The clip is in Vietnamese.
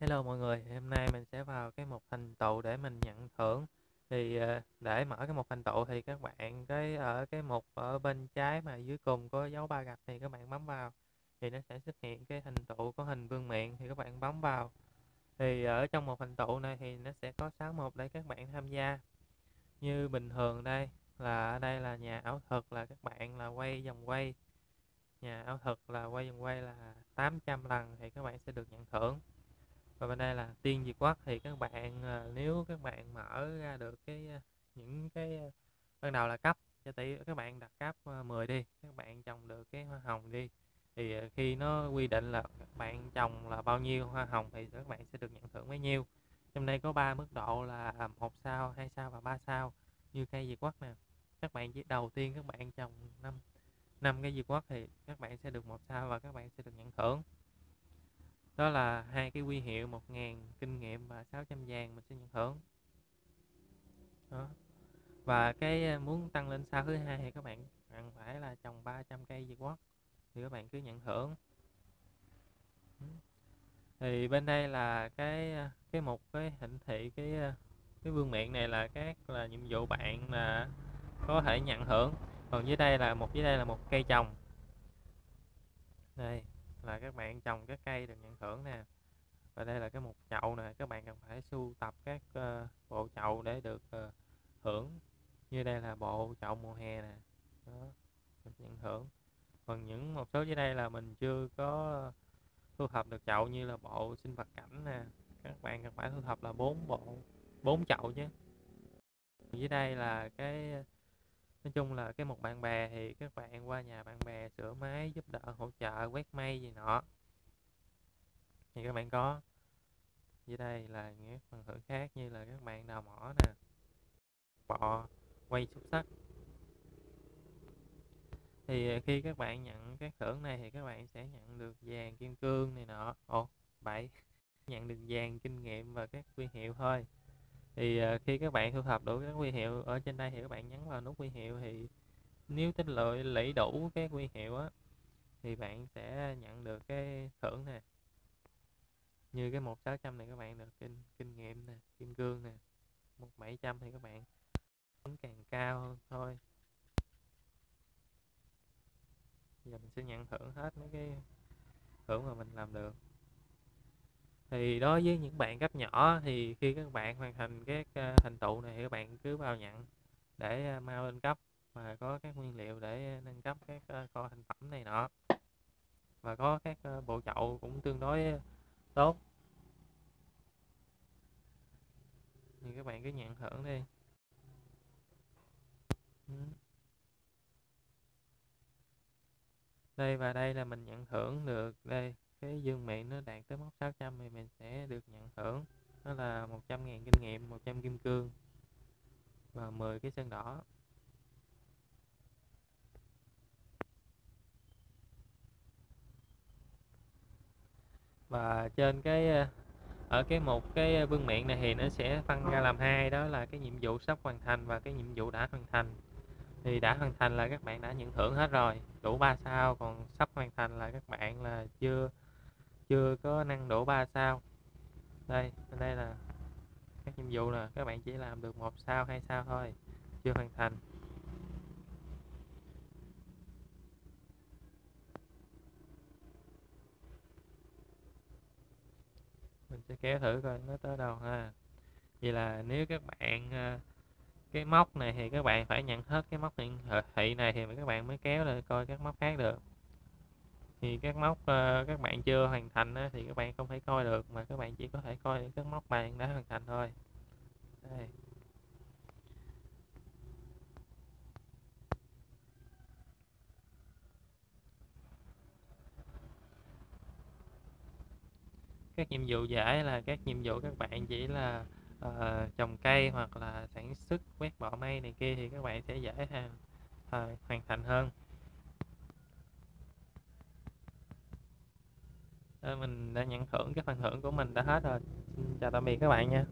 Hello mọi người, hôm nay mình sẽ vào cái mục thành tựu để mình nhận thưởng. Thì ờ, để mở cái mục thành tựu thì các bạn cái ở cái mục ở bên trái mà dưới cùng có dấu ba gạch thì các bạn bấm vào thì nó sẽ xuất hiện cái thành tựu có hình vương miện thì các bạn bấm vào. Thì ở trong một thành tựu này thì nó sẽ có 6 mục để các bạn tham gia. Như bình thường đây là ở đây là nhà ảo thuật là các bạn là quay vòng quay. Nhà ảo thuật là quay vòng quay là 800 lần thì các bạn sẽ được nhận thưởng và bên đây là tiên diệt quát thì các bạn à, nếu các bạn mở ra được cái à, những cái à, ban đầu là cấp, cho tỷ các bạn đặt cấp 10 đi, các bạn trồng được cái hoa hồng đi, thì khi nó quy định là các bạn trồng là bao nhiêu hoa hồng thì các bạn sẽ được nhận thưởng bấy nhiêu. Trong đây có 3 mức độ là một sao, hai sao và ba sao như cây diệt quát nè. Các bạn chỉ, đầu tiên các bạn trồng năm năm cái diệt quát thì các bạn sẽ được một sao và các bạn sẽ được nhận thưởng đó là hai cái quy hiệu 1.000 kinh nghiệm và 600 vàng mình sẽ nhận thưởng. Đó. Và cái ờ, muốn tăng lên sao thứ hai thì các bạn cần phải là trồng 300 cây diệt quốc thì các bạn cứ nhận thưởng. Thì bên đây là cái ờ, cái mục cái hiển thị cái ờ, cái vương miện này là các là nhiệm vụ bạn là có thể nhận thưởng. Còn dưới đây là một, dưới đây là một cây trồng. Đây là các bạn trồng các cây được nhận thưởng nè. Và đây là cái mục chậu nè các bạn cần phải sưu tập các uh, bộ chậu để được uh, hưởng. Như đây là bộ chậu mùa hè nè đó được nhận thưởng. Còn những một số dưới đây là mình chưa có thu thập được chậu như là bộ sinh vật cảnh nè. Các bạn cần phải thu thập là bốn bộ bốn chậu chứ. Dưới đây là cái nói chung là cái một bạn bè thì các bạn qua nhà bạn bè sửa máy, giúp đỡ, hỗ trợ, quét may gì nọ. Thì các bạn có dưới đây là những phần thưởng khác như là các bạn đào mỏ nè, bọ, quay xúc sắc thì khi các bạn nhận các thưởng này thì các bạn sẽ nhận được vàng kim cương này nọ. Ồ, bảy. Nhận được vàng kinh nghiệm và các quy hiệu thôi thì ờ, khi các bạn thu thập đủ các quy hiệu ở trên đây thì các bạn nhấn vào nút quy hiệu thì nếu tích lũy lấy đủ các quy hiệu á, thì bạn sẽ nhận được cái thưởng nè. Như cái một sáu trăm này các bạn được kinh kinh nghiệm nè, kim cương nè, một bảy trăm thì các bạn càng cao hơn thôi. Giờ mình sẽ nhận thưởng hết mấy cái thưởng mà mình làm được thì đối với những bạn cấp nhỏ thì khi các bạn hoàn thành các ờ, thành tựu này thì các bạn cứ vào nhận để ờ, mau lên cấp và có các nguyên liệu để nâng cấp các ờ, kho thành phẩm này nọ. Và có các bộ chậu cũng tương đối tốt. Thì các bạn cứ nhận thưởng đi. Đây, và đây là mình nhận thưởng được đây cái dương miệng nó đạt tới mốc 600 thì mình sẽ được nhận thưởng. Đó là 100 ngàn kinh nghiệm 100 kim cương và 10 cái sơn đỏ. Và trên cái ờ, ở cái một cái vương miện này thì nó sẽ phân ra làm hai, đó là cái nhiệm vụ sắp hoàn thành và cái nhiệm vụ đã hoàn thành. Thì đã hoàn thành là các bạn đã nhận thưởng hết rồi. Đủ 3 sao, còn sắp hoàn thành là các bạn là chưa chưa có năng độ 3 sao. Đây đây là các nhiệm vụ là các bạn chỉ làm được một sao, hai sao thôi, chưa hoàn thành. Mình sẽ kéo thử coi nó tới đâu ha. Vậy là nếu các bạn ờ, cái móc này thì các bạn phải nhận hết cái móc hiện thị này thì các bạn mới kéo lên coi các móc khác được thì các móc uh, ờ, các bạn chưa hoàn thành á, thì các bạn không thể coi được mà các bạn chỉ có thể coi những các móc bạn đã hoàn thành thôi. Đây. Các nhiệm vụ giải là các nhiệm vụ các bạn chỉ là uh, trồng cây hoặc là sản xuất quét bỏ mây này kia thì các bạn sẽ dễ hàng uh, ờ, hoàn thành hơn. Mình đã nhận thưởng, cái phần thưởng của mình đã hết rồi. Xin chào tạm biệt các bạn nha.